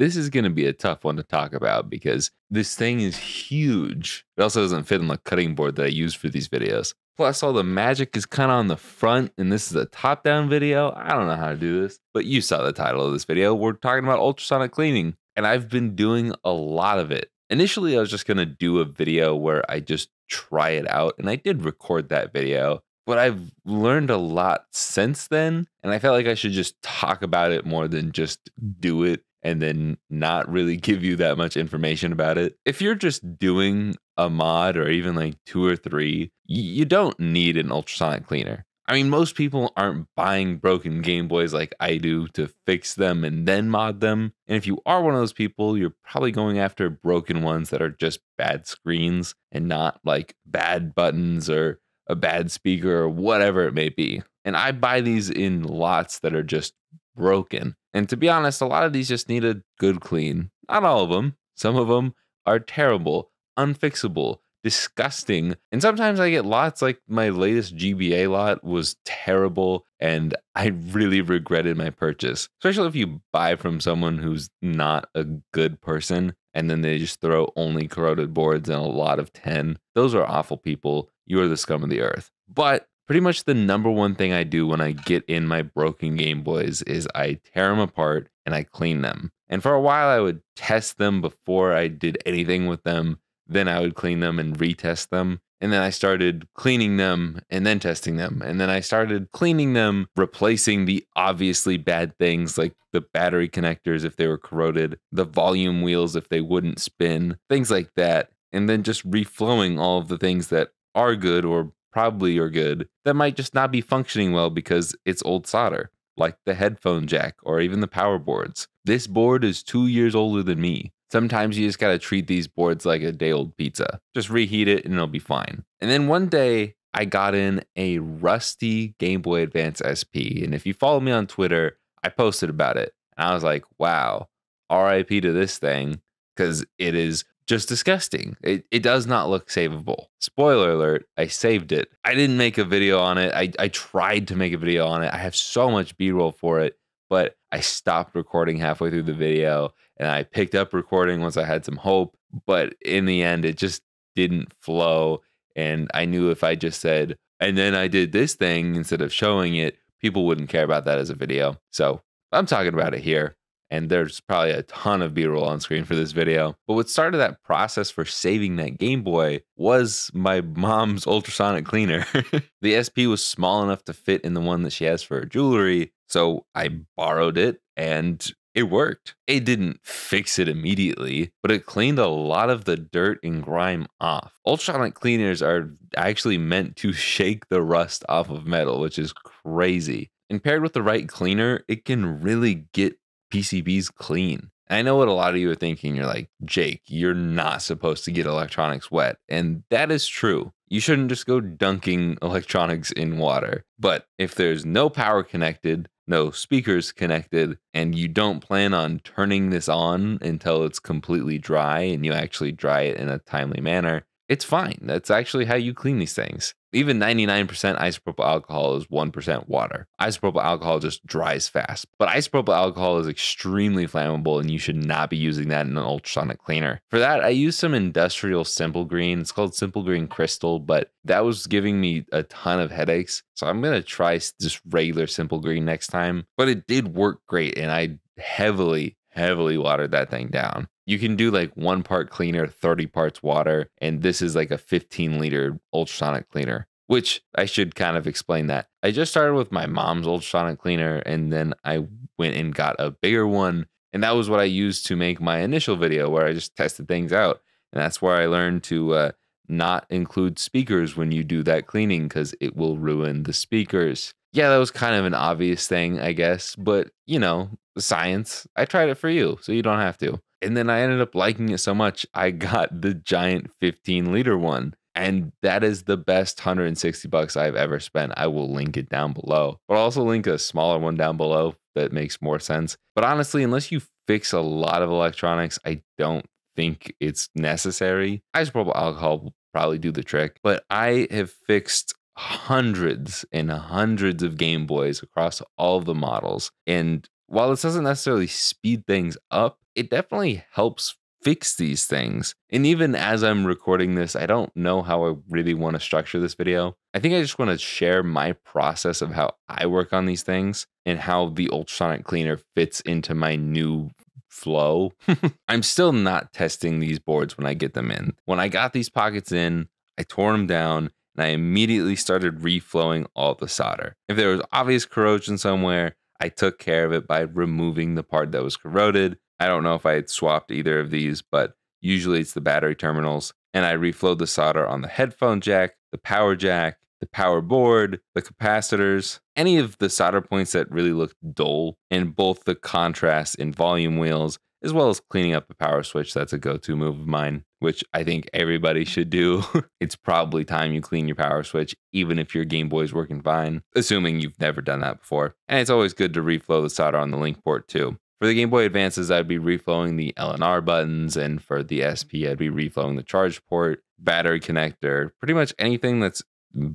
this is going to be a tough one to talk about because this thing is huge. It also doesn't fit on the cutting board that I use for these videos. Plus, all the magic is kind of on the front, and this is a top down video. I don't know how to do this, but you saw the title of this video. We're talking about ultrasonic cleaning, and I've been doing a lot of it. Initially, I was just going to do a video where I just try it out, and I did record that video but I've learned a lot since then. And I felt like I should just talk about it more than just do it and then not really give you that much information about it. If you're just doing a mod or even like two or three, you don't need an ultrasonic cleaner. I mean, most people aren't buying broken Game Boys like I do to fix them and then mod them. And if you are one of those people, you're probably going after broken ones that are just bad screens and not like bad buttons or a bad speaker or whatever it may be. And I buy these in lots that are just broken. And to be honest, a lot of these just need a good clean. Not all of them. Some of them are terrible, unfixable, disgusting. And sometimes I get lots like my latest GBA lot was terrible and I really regretted my purchase. Especially if you buy from someone who's not a good person and then they just throw only corroded boards and a lot of 10. Those are awful people you are the scum of the earth. But pretty much the number one thing I do when I get in my broken Game Boys is I tear them apart and I clean them. And for a while, I would test them before I did anything with them. Then I would clean them and retest them. And then I started cleaning them and then testing them. And then I started cleaning them, replacing the obviously bad things like the battery connectors if they were corroded, the volume wheels if they wouldn't spin, things like that. And then just reflowing all of the things that are good or probably are good that might just not be functioning well because it's old solder, like the headphone jack or even the power boards. This board is two years older than me. Sometimes you just gotta treat these boards like a day old pizza. Just reheat it and it'll be fine. And then one day I got in a rusty Game Boy Advance SP. And if you follow me on Twitter, I posted about it. And I was like, wow, RIP to this thing, because it is just disgusting. It, it does not look savable. Spoiler alert, I saved it. I didn't make a video on it. I, I tried to make a video on it. I have so much B roll for it, but I stopped recording halfway through the video and I picked up recording once I had some hope. But in the end, it just didn't flow. And I knew if I just said, and then I did this thing instead of showing it, people wouldn't care about that as a video. So I'm talking about it here and there's probably a ton of b-roll on screen for this video but what started that process for saving that game boy was my mom's ultrasonic cleaner the sp was small enough to fit in the one that she has for her jewelry so i borrowed it and it worked. It didn't fix it immediately, but it cleaned a lot of the dirt and grime off. Ultrasonic cleaners are actually meant to shake the rust off of metal, which is crazy. And paired with the right cleaner, it can really get PCBs clean. I know what a lot of you are thinking. You're like, Jake, you're not supposed to get electronics wet. And that is true. You shouldn't just go dunking electronics in water. But if there's no power connected, no speakers connected, and you don't plan on turning this on until it's completely dry and you actually dry it in a timely manner, it's fine. That's actually how you clean these things. Even 99% isopropyl alcohol is 1% water. Isopropyl alcohol just dries fast, but isopropyl alcohol is extremely flammable and you should not be using that in an ultrasonic cleaner. For that, I used some industrial Simple Green. It's called Simple Green Crystal, but that was giving me a ton of headaches. So I'm going to try just regular Simple Green next time. But it did work great and I heavily, heavily watered that thing down you can do like one part cleaner, 30 parts water, and this is like a 15 liter ultrasonic cleaner, which I should kind of explain that. I just started with my mom's ultrasonic cleaner and then I went and got a bigger one. And that was what I used to make my initial video where I just tested things out. And that's where I learned to uh, not include speakers when you do that cleaning because it will ruin the speakers. Yeah, that was kind of an obvious thing, I guess, but you know, science. I tried it for you, so you don't have to. And then I ended up liking it so much, I got the giant 15 liter one. And that is the best 160 bucks I've ever spent. I will link it down below, but I'll also link a smaller one down below that makes more sense. But honestly, unless you fix a lot of electronics, I don't think it's necessary. Isopropyl alcohol will probably do the trick, but I have fixed hundreds and hundreds of Game Boys across all the models. And while this doesn't necessarily speed things up, it definitely helps fix these things. And even as I'm recording this, I don't know how I really want to structure this video. I think I just want to share my process of how I work on these things and how the ultrasonic cleaner fits into my new flow. I'm still not testing these boards when I get them in. When I got these pockets in, I tore them down and I immediately started reflowing all the solder. If there was obvious corrosion somewhere, I took care of it by removing the part that was corroded. I don't know if I had swapped either of these, but usually it's the battery terminals. And I reflowed the solder on the headphone jack, the power jack, the power board, the capacitors, any of the solder points that really looked dull, and both the contrast and volume wheels, as well as cleaning up the power switch. That's a go to move of mine, which I think everybody should do. it's probably time you clean your power switch, even if your Game Boy is working fine, assuming you've never done that before. And it's always good to reflow the solder on the link port too. For the Game Boy Advances, I'd be reflowing the LNR buttons, and for the SP, I'd be reflowing the charge port, battery connector, pretty much anything that's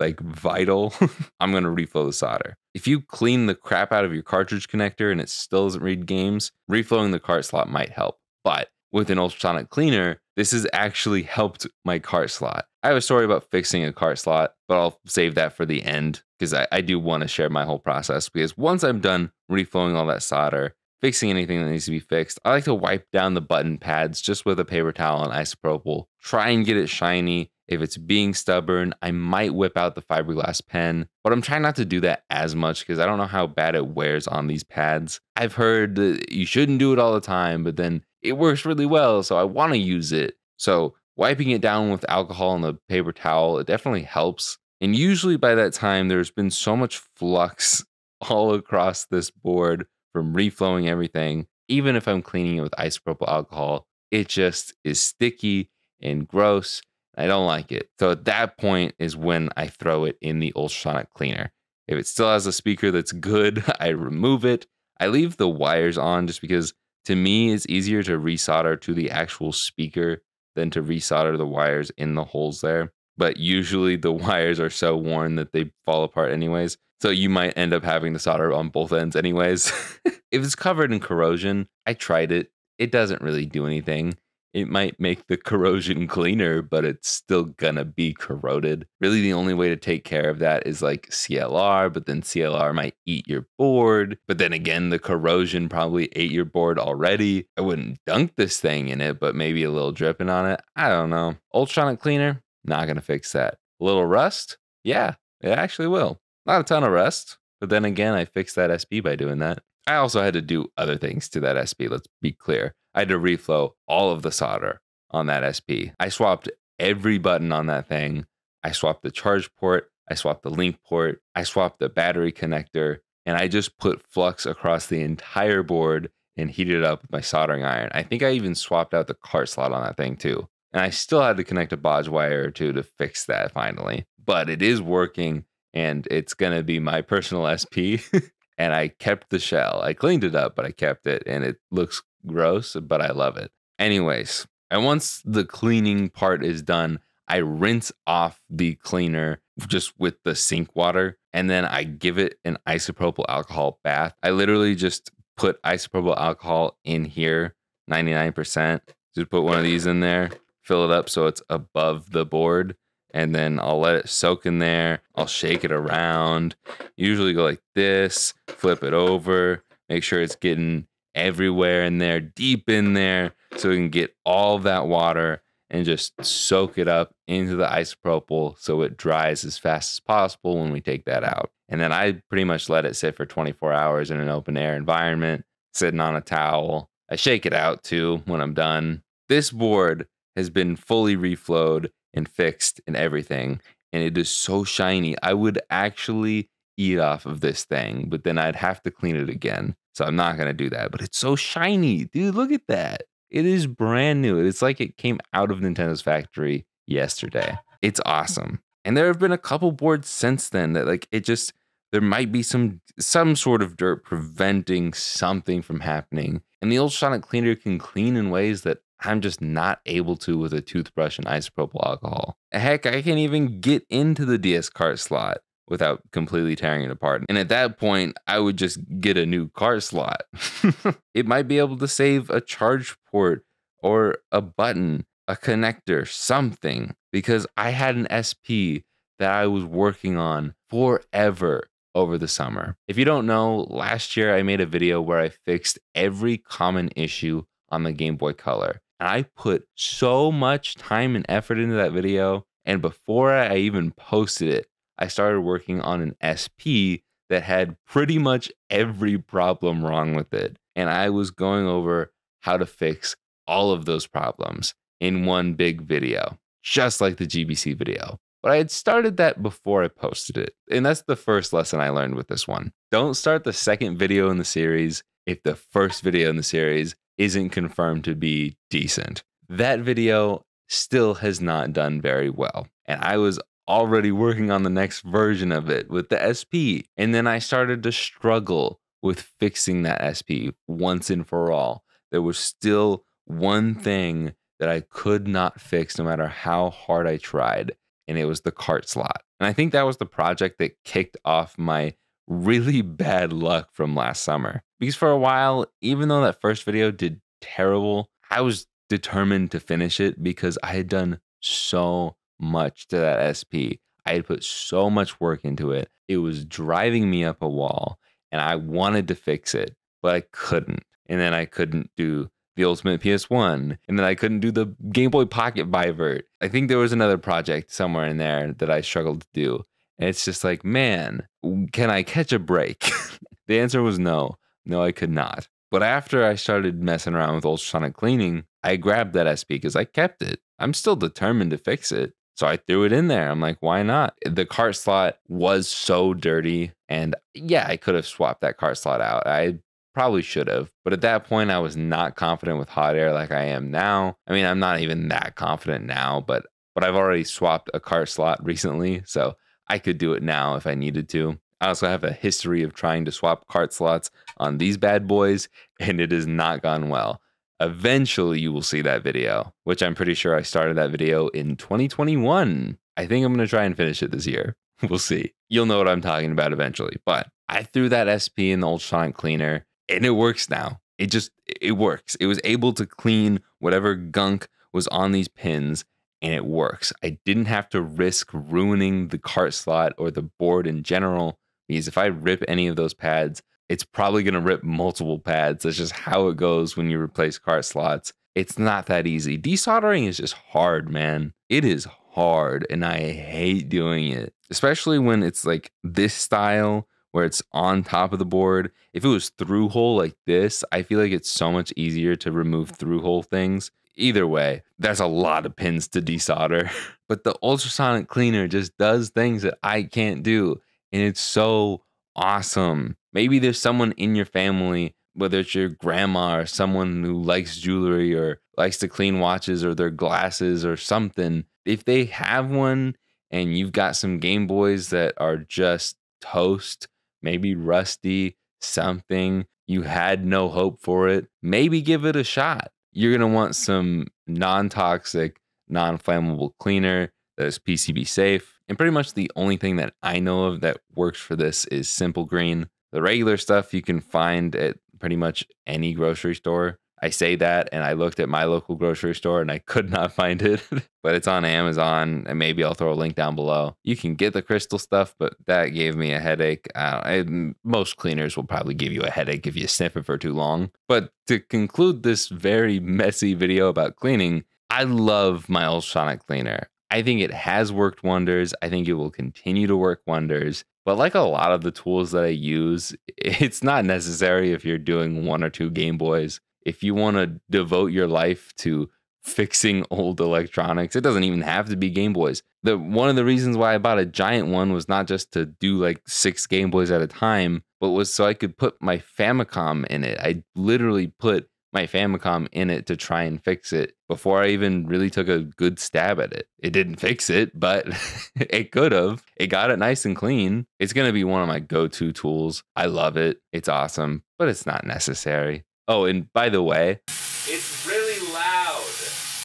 like vital, I'm going to reflow the solder. If you clean the crap out of your cartridge connector and it still doesn't read games, reflowing the cart slot might help. But with an ultrasonic cleaner, this has actually helped my cart slot. I have a story about fixing a cart slot, but I'll save that for the end because I, I do want to share my whole process. Because once I'm done reflowing all that solder, fixing anything that needs to be fixed. I like to wipe down the button pads just with a paper towel and isopropyl. Try and get it shiny. If it's being stubborn, I might whip out the fiberglass pen, but I'm trying not to do that as much because I don't know how bad it wears on these pads. I've heard that you shouldn't do it all the time, but then it works really well, so I want to use it. So wiping it down with alcohol and the paper towel, it definitely helps. And usually by that time, there's been so much flux all across this board from reflowing everything. Even if I'm cleaning it with isopropyl alcohol, it just is sticky and gross. I don't like it. So at that point is when I throw it in the ultrasonic cleaner. If it still has a speaker that's good, I remove it. I leave the wires on just because to me it's easier to resolder to the actual speaker than to resolder the wires in the holes there. But usually the wires are so worn that they fall apart anyways. So you might end up having to solder on both ends anyways. if it's covered in corrosion, I tried it. It doesn't really do anything. It might make the corrosion cleaner, but it's still gonna be corroded. Really, the only way to take care of that is like CLR, but then CLR might eat your board. But then again, the corrosion probably ate your board already. I wouldn't dunk this thing in it, but maybe a little dripping on it. I don't know. Ultrasonic cleaner, not gonna fix that. A little rust? Yeah, it actually will. Not a ton of rust, but then again, I fixed that SP by doing that. I also had to do other things to that SP, let's be clear. I had to reflow all of the solder on that SP. I swapped every button on that thing. I swapped the charge port, I swapped the link port, I swapped the battery connector, and I just put flux across the entire board and heated it up with my soldering iron. I think I even swapped out the cart slot on that thing too. And I still had to connect a bodge wire or two to fix that finally. But it is working and it's going to be my personal SP. and I kept the shell. I cleaned it up, but I kept it and it looks gross, but I love it. Anyways, and once the cleaning part is done, I rinse off the cleaner just with the sink water and then I give it an isopropyl alcohol bath. I literally just put isopropyl alcohol in here, 99%. Just put one of these in there, fill it up so it's above the board and then I'll let it soak in there. I'll shake it around. Usually go like this, flip it over, make sure it's getting everywhere in there, deep in there, so we can get all that water and just soak it up into the isopropyl so it dries as fast as possible when we take that out. And then I pretty much let it sit for 24 hours in an open air environment, sitting on a towel. I shake it out too when I'm done. This board has been fully reflowed and fixed and everything. And it is so shiny. I would actually eat off of this thing, but then I'd have to clean it again. So I'm not going to do that. But it's so shiny. Dude, look at that. It is brand new. It's like it came out of Nintendo's factory yesterday. It's awesome. And there have been a couple boards since then that like it just there might be some some sort of dirt preventing something from happening. And the ultrasonic cleaner can clean in ways that I'm just not able to with a toothbrush and isopropyl alcohol. Heck, I can't even get into the DS cart slot without completely tearing it apart. And at that point, I would just get a new cart slot. it might be able to save a charge port or a button, a connector, something, because I had an SP that I was working on forever over the summer. If you don't know, last year I made a video where I fixed every common issue on the Game Boy Color. And I put so much time and effort into that video. And before I even posted it, I started working on an SP that had pretty much every problem wrong with it. And I was going over how to fix all of those problems in one big video, just like the GBC video. But I had started that before I posted it. And that's the first lesson I learned with this one. Don't start the second video in the series if the first video in the series isn't confirmed to be decent. That video still has not done very well. And I was already working on the next version of it with the SP. And then I started to struggle with fixing that SP once and for all. There was still one thing that I could not fix no matter how hard I tried and it was the cart slot. And I think that was the project that kicked off my really bad luck from last summer. Because for a while, even though that first video did terrible, I was determined to finish it because I had done so much to that SP. I had put so much work into it. It was driving me up a wall and I wanted to fix it, but I couldn't. And then I couldn't do the Ultimate PS1, and then I couldn't do the Game Boy Pocket Bivert. I think there was another project somewhere in there that I struggled to do. And it's just like, man, can I catch a break? the answer was no. No, I could not. But after I started messing around with ultrasonic cleaning, I grabbed that SP because I kept it. I'm still determined to fix it. So I threw it in there. I'm like, why not? The cart slot was so dirty. And yeah, I could have swapped that cart slot out. I Probably should have. But at that point, I was not confident with hot air like I am now. I mean, I'm not even that confident now, but but I've already swapped a cart slot recently, so I could do it now if I needed to. I also have a history of trying to swap cart slots on these bad boys, and it has not gone well. Eventually, you will see that video, which I'm pretty sure I started that video in 2021. I think I'm going to try and finish it this year. We'll see. You'll know what I'm talking about eventually. But I threw that SP in the ultrasonic cleaner and it works now. It just it works. It was able to clean whatever gunk was on these pins and it works. I didn't have to risk ruining the cart slot or the board in general because if I rip any of those pads, it's probably going to rip multiple pads. That's just how it goes when you replace cart slots. It's not that easy. Desoldering is just hard, man. It is hard and I hate doing it, especially when it's like this style where it's on top of the board. If it was through hole like this, I feel like it's so much easier to remove mm. through hole things. Either way, there's a lot of pins to desolder, but the ultrasonic cleaner just does things that I can't do. And it's so awesome. Maybe there's someone in your family, whether it's your grandma or someone who likes jewelry or likes to clean watches or their glasses or something. If they have one and you've got some Game Boys that are just toast, maybe rusty, something, you had no hope for it, maybe give it a shot. You're going to want some non toxic, non flammable cleaner that is PCB safe. And pretty much the only thing that I know of that works for this is Simple Green. The regular stuff you can find at pretty much any grocery store. I say that and I looked at my local grocery store and I could not find it, but it's on Amazon and maybe I'll throw a link down below. You can get the crystal stuff, but that gave me a headache. I, most cleaners will probably give you a headache if you sniff it for too long. But to conclude this very messy video about cleaning, I love my ultrasonic cleaner. I think it has worked wonders. I think it will continue to work wonders. But like a lot of the tools that I use, it's not necessary if you're doing one or two Game Boys if you want to devote your life to fixing old electronics, it doesn't even have to be Game Boys. The one of the reasons why I bought a giant one was not just to do like six Game Boys at a time, but was so I could put my Famicom in it. I literally put my Famicom in it to try and fix it before I even really took a good stab at it. It didn't fix it, but it could have. It got it nice and clean. It's going to be one of my go to tools. I love it. It's awesome, but it's not necessary. Oh, and by the way,